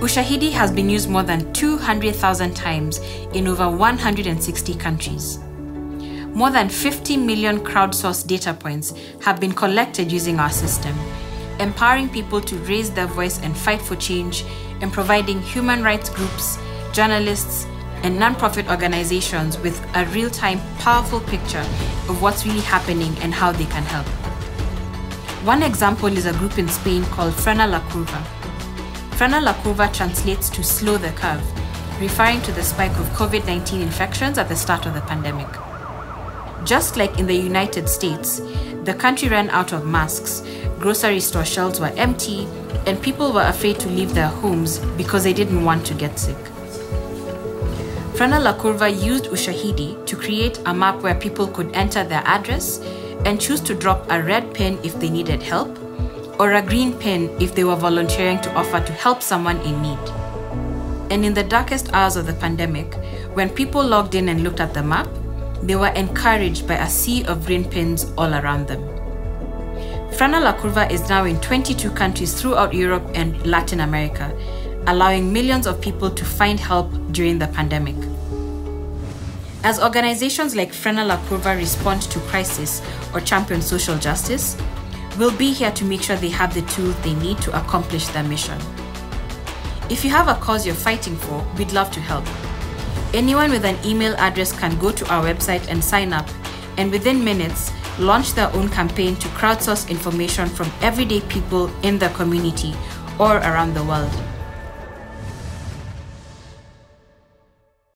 Ushahidi has been used more than 200,000 times in over 160 countries. More than 50 million crowdsourced data points have been collected using our system, empowering people to raise their voice and fight for change, and providing human rights groups, journalists, and nonprofit organizations with a real time, powerful picture of what's really happening and how they can help. One example is a group in Spain called Frena la Curva. Frena la Curva translates to slow the curve, referring to the spike of COVID 19 infections at the start of the pandemic. Just like in the United States, the country ran out of masks, grocery store shelves were empty, and people were afraid to leave their homes because they didn't want to get sick. Frena La Curva used Ushahidi to create a map where people could enter their address and choose to drop a red pin if they needed help, or a green pin if they were volunteering to offer to help someone in need. And in the darkest hours of the pandemic, when people logged in and looked at the map, they were encouraged by a sea of green pins all around them. Frena La Curva is now in 22 countries throughout Europe and Latin America, allowing millions of people to find help during the pandemic. As organizations like Frena La Curva respond to crisis or champion social justice, we'll be here to make sure they have the tools they need to accomplish their mission. If you have a cause you're fighting for, we'd love to help. Anyone with an email address can go to our website and sign up, and within minutes, launch their own campaign to crowdsource information from everyday people in the community or around the world.